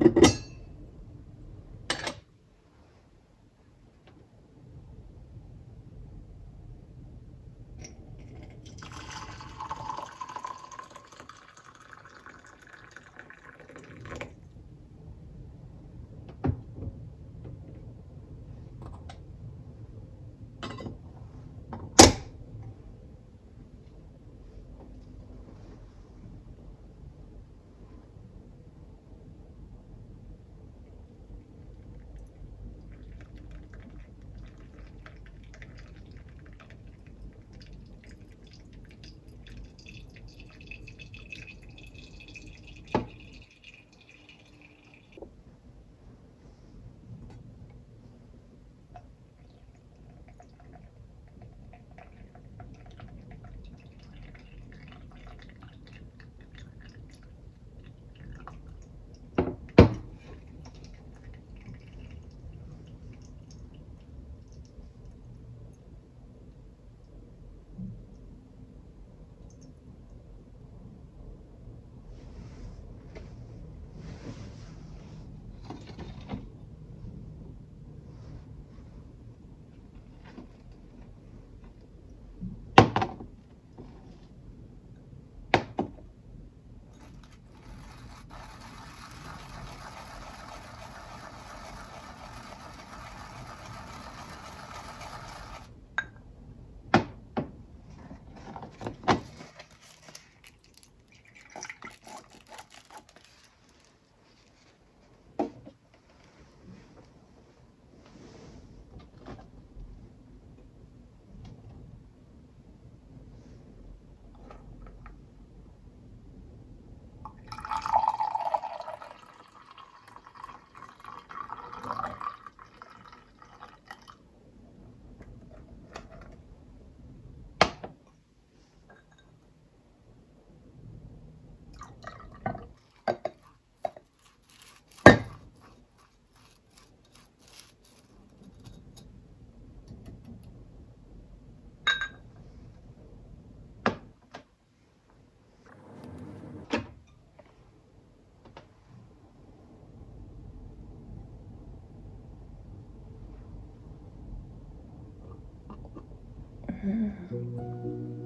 you うん。